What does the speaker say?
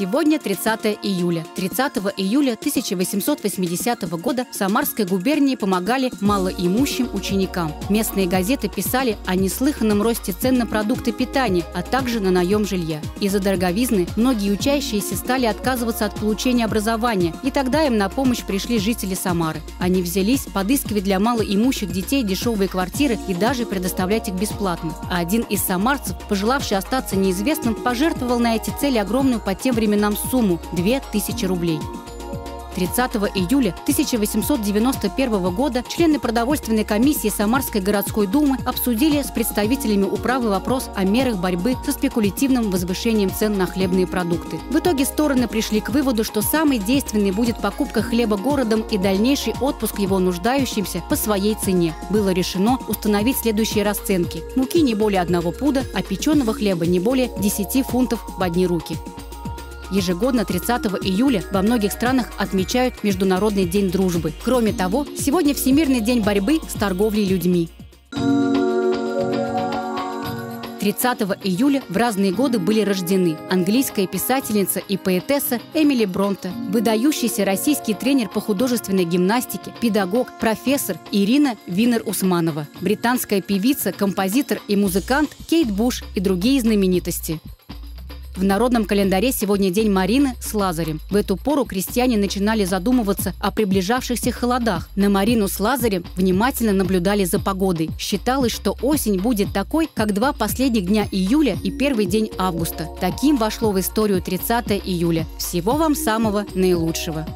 Сегодня 30 июля. 30 июля 1880 года в Самарской губернии помогали малоимущим ученикам. Местные газеты писали о неслыханном росте цен на продукты питания, а также на наем жилья. Из-за дороговизны многие учащиеся стали отказываться от получения образования, и тогда им на помощь пришли жители Самары. Они взялись подыскивать для малоимущих детей дешевые квартиры и даже предоставлять их бесплатно. А один из самарцев, пожелавший остаться неизвестным, пожертвовал на эти цели огромную по тем временам сумму – 2000 рублей. 30 июля 1891 года члены продовольственной комиссии Самарской городской думы обсудили с представителями управы вопрос о мерах борьбы со спекулятивным возвышением цен на хлебные продукты. В итоге стороны пришли к выводу, что самой действенной будет покупка хлеба городом и дальнейший отпуск его нуждающимся по своей цене. Было решено установить следующие расценки. Муки не более одного пуда, а печеного хлеба не более 10 фунтов в одни руки. Ежегодно 30 июля во многих странах отмечают Международный день дружбы. Кроме того, сегодня Всемирный день борьбы с торговлей людьми. 30 июля в разные годы были рождены английская писательница и поэтесса Эмили Бронте, выдающийся российский тренер по художественной гимнастике, педагог, профессор Ирина Винер-Усманова, британская певица, композитор и музыкант Кейт Буш и другие знаменитости. В народном календаре сегодня день Марины с Лазарем. В эту пору крестьяне начинали задумываться о приближавшихся холодах. На Марину с Лазарем внимательно наблюдали за погодой. Считалось, что осень будет такой, как два последних дня июля и первый день августа. Таким вошло в историю 30 июля. Всего вам самого наилучшего.